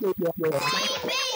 Baby.